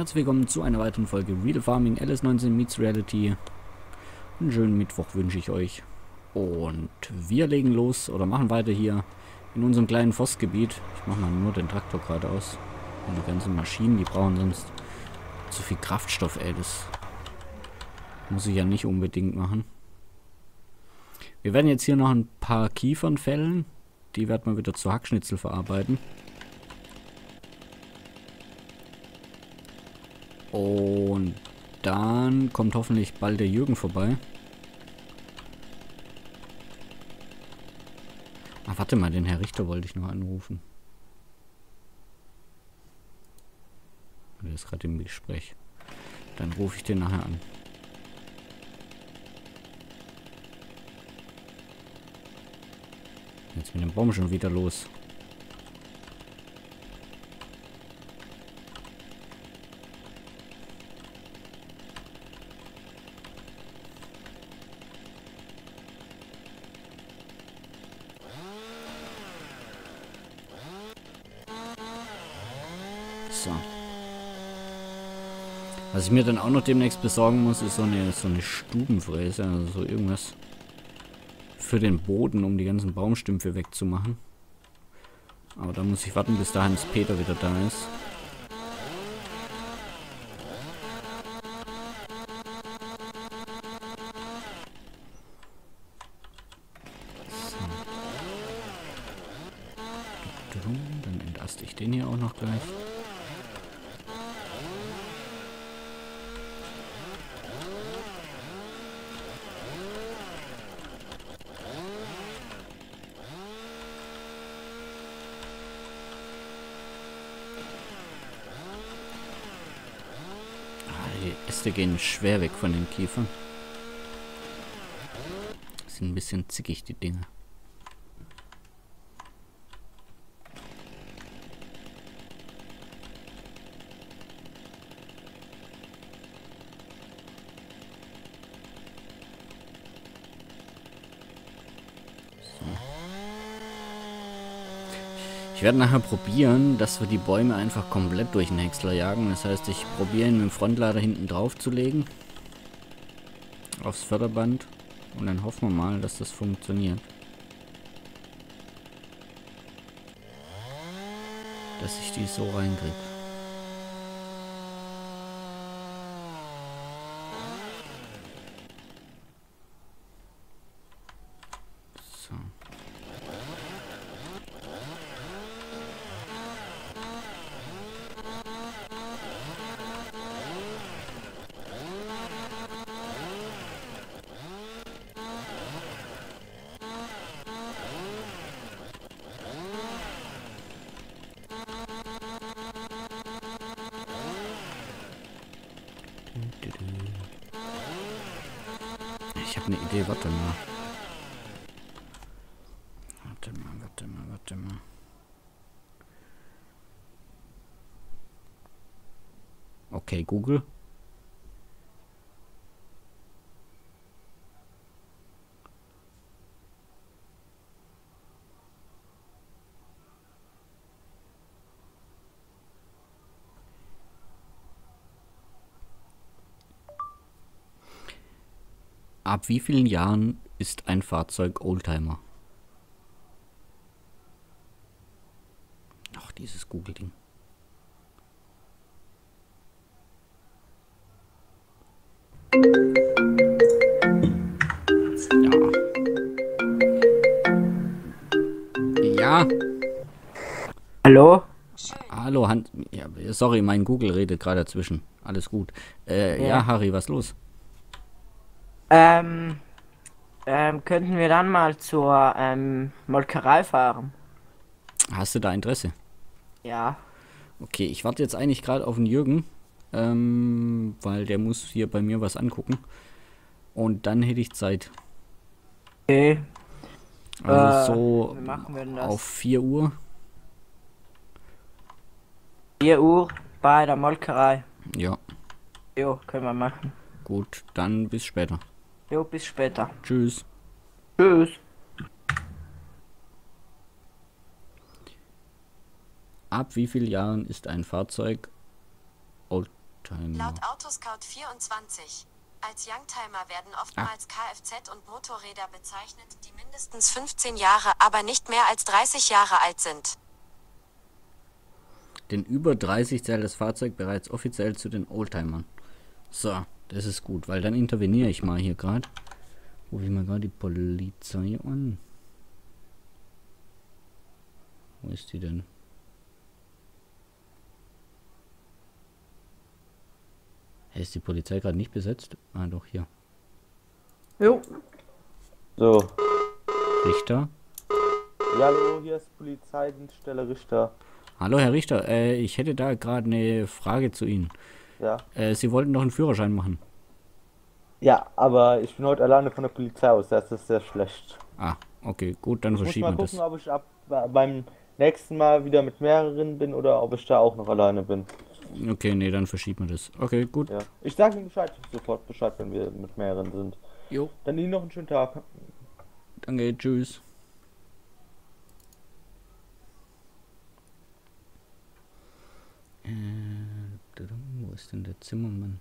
Herzlich willkommen zu einer weiteren Folge Real Farming LS19 Meets Reality. Einen schönen Mittwoch wünsche ich euch. Und wir legen los oder machen weiter hier in unserem kleinen Forstgebiet. Ich mache mal nur den Traktor gerade aus. Und die ganzen Maschinen, die brauchen sonst zu viel Kraftstoff, ey. Das muss ich ja nicht unbedingt machen. Wir werden jetzt hier noch ein paar Kiefern fällen. Die werden wir wieder zu Hackschnitzel verarbeiten. Und dann kommt hoffentlich bald der Jürgen vorbei. Ach, warte mal, den Herr Richter wollte ich noch anrufen. Der ist gerade im Gespräch. Dann rufe ich den nachher an. Jetzt mit dem Baum schon wieder los. So. Was ich mir dann auch noch demnächst besorgen muss, ist so eine, so eine Stubenfräse, also so irgendwas für den Boden, um die ganzen Baumstümpfe wegzumachen. Aber da muss ich warten, bis da Hans Peter wieder da ist. So. Dann entaste ich den hier auch noch gleich. Die Äste gehen schwer weg von den Kiefern. Sind ein bisschen zickig, die Dinge. Ich werde nachher probieren, dass wir die Bäume einfach komplett durch den Häcksler jagen. Das heißt, ich probiere ihn mit dem Frontlader hinten drauf zu legen. Aufs Förderband. Und dann hoffen wir mal, dass das funktioniert. Dass ich die so reinkriege. So. Ich habe eine Idee, warte mal. Warte mal, warte mal, warte mal. Okay, Google. Ab wie vielen Jahren ist ein Fahrzeug Oldtimer? Ach, dieses Google-Ding. Ja. Ja. Hallo? Hallo, Hans. Ja, sorry, mein Google redet gerade dazwischen. Alles gut. Äh, ja. Ja. Harry, was los? Ähm, ähm, könnten wir dann mal zur ähm, Molkerei fahren? Hast du da Interesse? Ja. Okay, ich warte jetzt eigentlich gerade auf den Jürgen, ähm, weil der muss hier bei mir was angucken. Und dann hätte ich Zeit. Okay. Also Äh, so auf 4 Uhr. 4 Uhr bei der Molkerei. Ja, Jo, können wir machen. gut, dann bis später. Jo, bis später. Tschüss. Tschüss. Ab wie vielen Jahren ist ein Fahrzeug Oldtimer. Laut Autoscout 24. Als Youngtimer werden oftmals Kfz und Motorräder bezeichnet, die mindestens 15 Jahre, aber nicht mehr als 30 Jahre alt sind. Denn über 30 zählt das Fahrzeug bereits offiziell zu den Oldtimern. So, das ist gut, weil dann interveniere ich mal hier gerade. Rufe ich mal gerade die Polizei an. Wo ist die denn? Hä, ist die Polizei gerade nicht besetzt? Ah, doch, hier. Jo. So. Richter. Ja, hallo, hier ist Polizeidienststelle Richter. Hallo, Herr Richter. Äh, ich hätte da gerade eine Frage zu Ihnen. Ja. Äh, Sie wollten doch einen Führerschein machen. Ja, aber ich bin heute alleine von der Polizei aus, das ist sehr schlecht. Ah, okay, gut, dann Ich muss verschieben mal wir gucken, das. ob ich ab beim nächsten Mal wieder mit mehreren bin oder ob ich da auch noch alleine bin. Okay, nee, dann verschieben wir das. Okay, gut. Ja. Ich sage Ihnen Bescheid, sofort Bescheid, wenn wir mit mehreren sind. Jo, Dann Ihnen noch einen schönen Tag. danke, tschüss. Äh, tadam, wo ist denn der Zimmermann?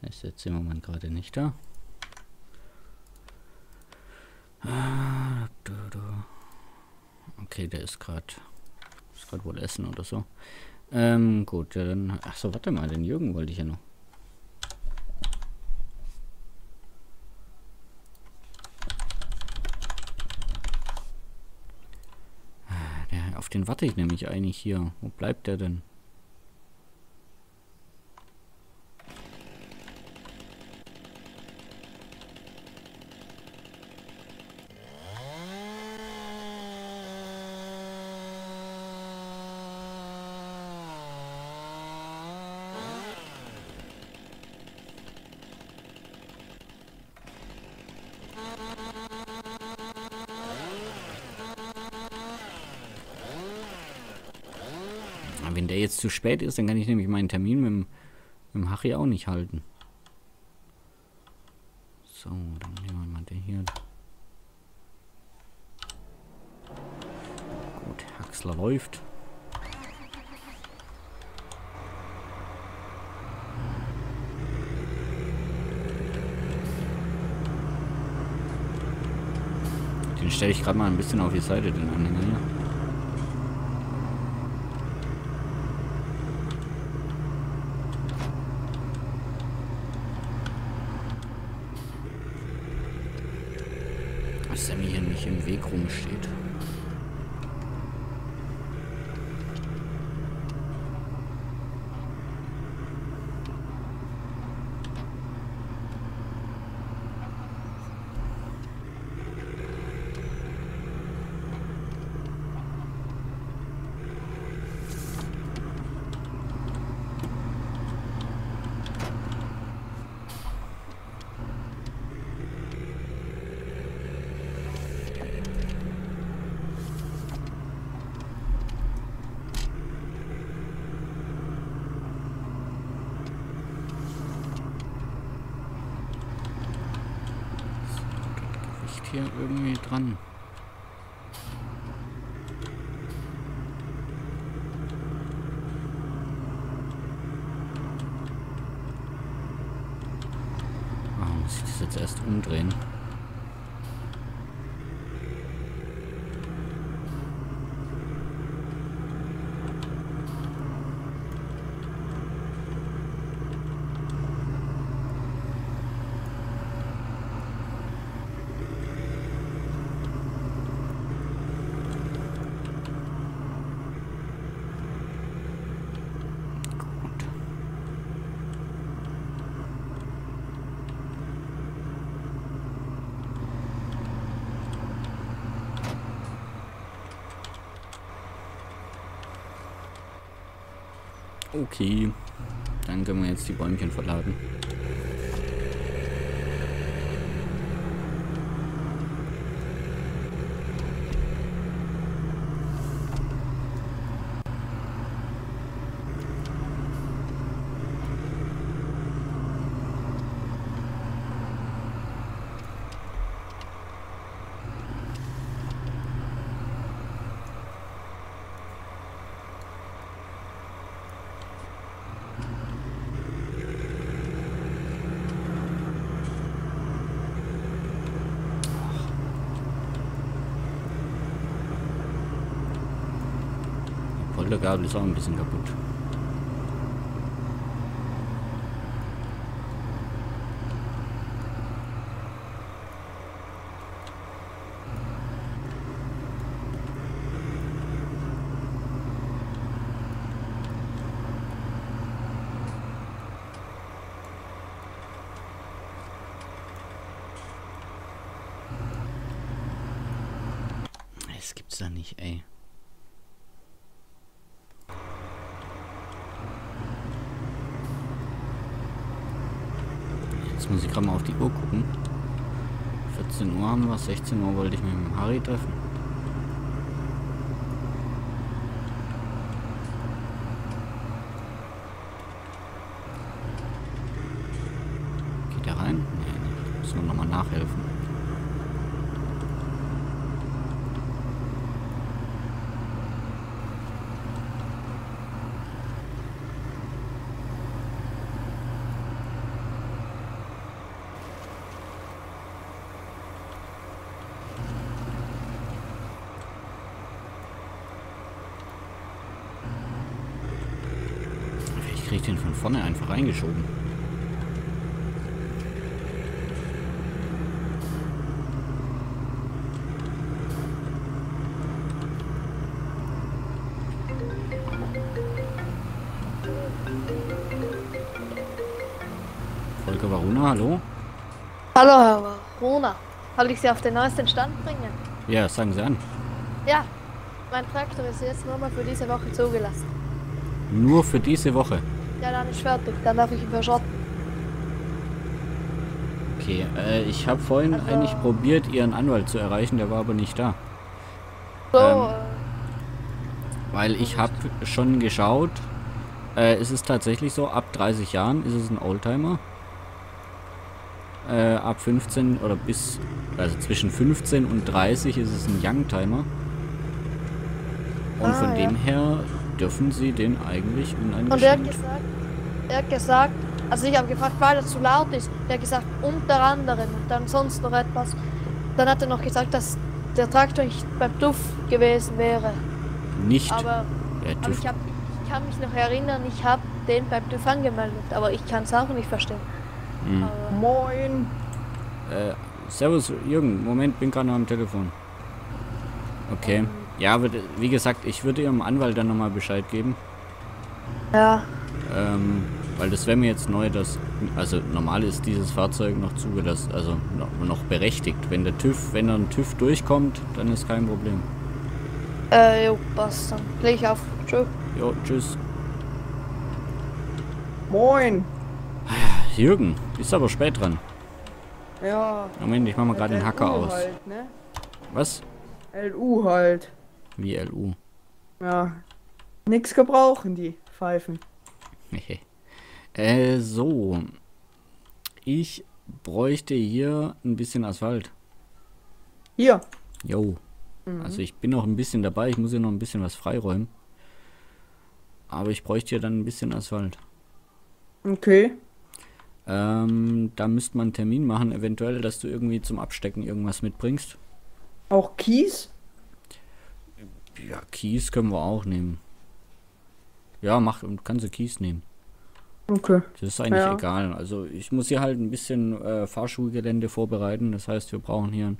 Ist der Zimmermann gerade nicht da? Ah. Okay, der ist gerade ist gerade wohl essen oder so. Ähm, gut, ja dann. Ach so, warte mal, den Jürgen wollte ich ja noch. Ah, Der, auf den warte ich nämlich eigentlich hier. Wo bleibt der denn? Ah, Wenn der jetzt zu spät ist, dann kann ich nämlich meinen Termin mit dem, mit dem Harry auch nicht halten. So, dann nehmen wir mal den hier. Gut, Haxler läuft. Den stelle ich gerade mal ein bisschen auf die Seite, den Anhänger hier. dass er mir hier nicht im Weg rumsteht. Hier irgendwie dran. Ah, muss ich das jetzt erst umdrehen? Okay, dann können wir jetzt die Bäumchen verladen. Schultergabel ist auch ein bisschen kaputt. Das gibt's da nicht, ey. Jetzt muss ich gerade mal auf die Uhr gucken. 14 Uhr haben wir, 16 Uhr wollte ich mit dem Harry treffen. Geht er rein? Nee, nee. Müssen wir nochmal nachhelfen. Ich den von vorne einfach reingeschoben. Volker Varuna, hallo? Hallo Herr Rona, soll ich Sie auf den neuesten Stand bringen? Ja, sagen Sie an. Ja, mein Traktor ist jetzt nur mal für diese Woche zugelassen. Nur für diese Woche. Ja, dann ist fertig, dann darf ich ihn verschrotten. Okay, äh, ich habe vorhin Also- eigentlich probiert, Ihren Anwalt zu erreichen, der war aber nicht da. So, Ähm, Weil ich habe schon geschaut, äh, es ist tatsächlich so, ab 30 Jahren ist es ein Oldtimer. Äh, ab 15 oder bis, also zwischen 15 und 30 ist es ein Youngtimer. Und Ah, von ja. dem her dürfen sie den eigentlich in ein äh, und er hat gesagt, er hat gesagt, also ich habe gefragt, weil er zu laut ist. Er hat gesagt, unter anderem und dann sonst noch etwas. Dann hat er noch gesagt, dass der Traktor nicht beim TÜV gewesen wäre. nicht. Aber, aber ich, hab, ich kann mich noch erinnern, ich habe den beim TÜV angemeldet, aber ich kann es auch nicht verstehen. Mhm. Moin. Äh, servus, Jürgen. Moment, bin gerade noch am Telefon. Okay. Ähm. Ja, aber wie gesagt, ich würde Ihrem Anwalt dann nochmal Bescheid geben. ja, Ähm, weil das wäre mir jetzt neu, dass. Also normal ist dieses Fahrzeug noch zugelassen, also noch, noch berechtigt. Wenn der TÜV, wenn dann TÜV durchkommt, dann ist kein Problem. äh, jo, passt dann. Leg ich auf. Tschö. Jo, tschüss. Moin. Jürgen, bist aber spät dran. Ja. Moment, ich mach mal gerade den Hacker LU aus. Halt, ne? Was? LU halt. Wie LU. Ja. Nix gebrauchen, die Pfeifen. äh, so. Ich bräuchte hier ein bisschen Asphalt. Hier. Jo. Also ich bin noch ein bisschen dabei, ich muss hier noch ein bisschen was freiräumen. Aber ich bräuchte hier dann ein bisschen Asphalt. Okay. Ähm, da müsste man einen Termin machen, eventuell, dass du irgendwie zum Abstecken irgendwas mitbringst. Auch Kies? Ja, Kies können wir auch nehmen. Ja, mach, kannst du Kies nehmen. Okay. Das ist eigentlich Ja. egal. Also ich muss hier halt ein bisschen äh, Fahrschulgelände vorbereiten. Das heißt, wir brauchen hier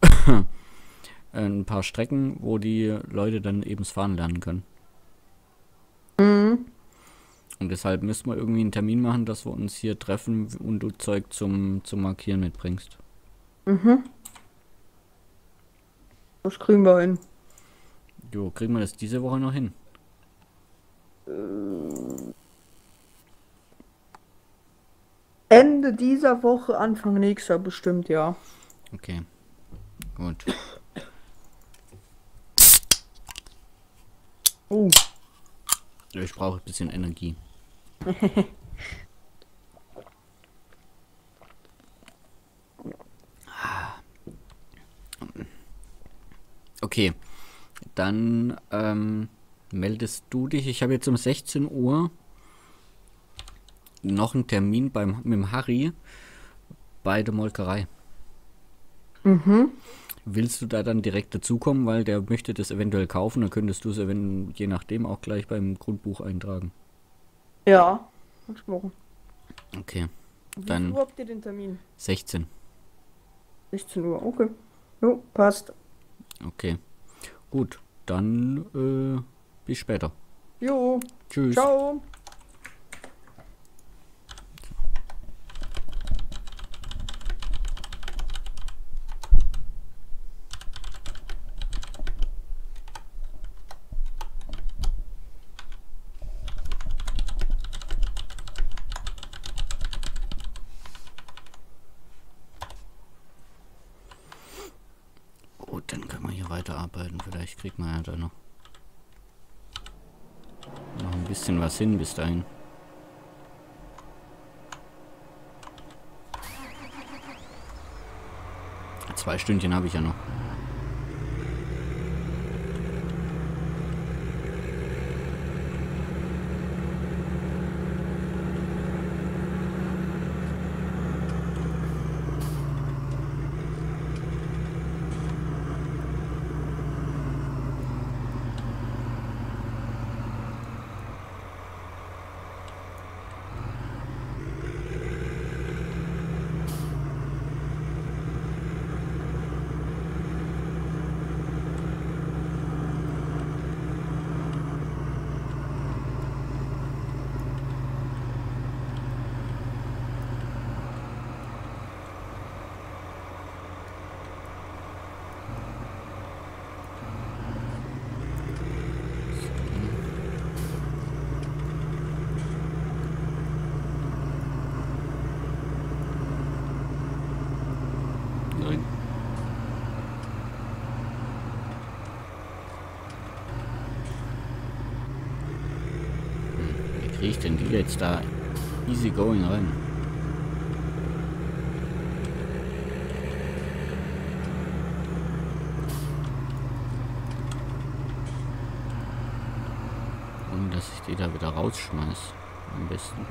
ein, ein paar Strecken, wo die Leute dann eben Fahren lernen können. Mhm. Und deshalb müssen wir irgendwie einen Termin machen, dass wir uns hier treffen und du Zeug zum, zum Markieren mitbringst. Mhm. Das kriegen wir hin. Jo, kriegen wir das diese Woche noch hin? Ende dieser Woche, Anfang nächster bestimmt, ja. Okay. Gut. Oh. Ich brauche ein bisschen Energie. Okay, dann ähm, meldest du dich. Ich habe jetzt um 16 Uhr noch einen Termin beim, mit dem Harry bei der Molkerei. Mhm. Willst du da dann direkt dazukommen, weil der möchte das eventuell kaufen, dann könntest du es eventuell je nachdem auch gleich beim Grundbuch eintragen. Ja, kannst machen. Okay, Wie Dann- viel Uhr habt ihr den Termin? 16. 16 Uhr, okay. Jo, passt. Okay. Gut, dann äh, bis später. Jo, Tschüss. ciao. Gut, dann können wir hier weiterarbeiten. Vielleicht kriegt man ja da noch, noch ein bisschen was hin bis dahin. Zwei Stündchen habe ich ja noch. Nein. Hm, Wie kriege ich denn die jetzt da easy going rein? Ohne dass ich die da wieder rausschmeiß. Am besten.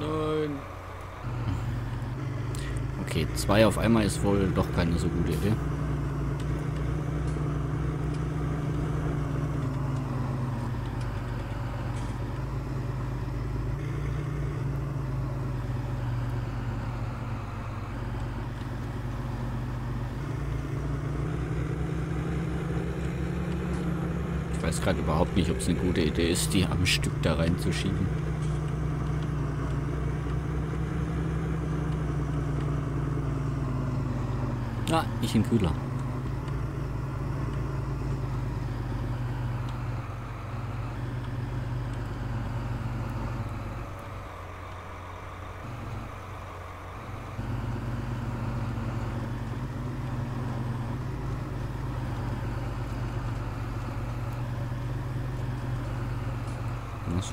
Nein. Okay, zwei auf einmal ist wohl doch keine so gute Idee. Weiß gerade überhaupt nicht, ob es eine gute Idee ist, die am Stück da reinzuschieben. Ah, ich in Kühler.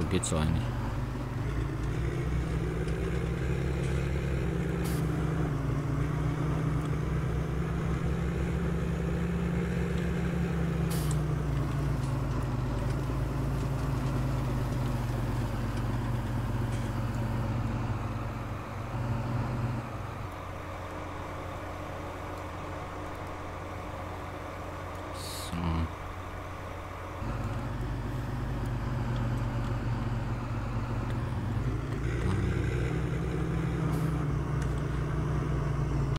So geht's so eigentlich.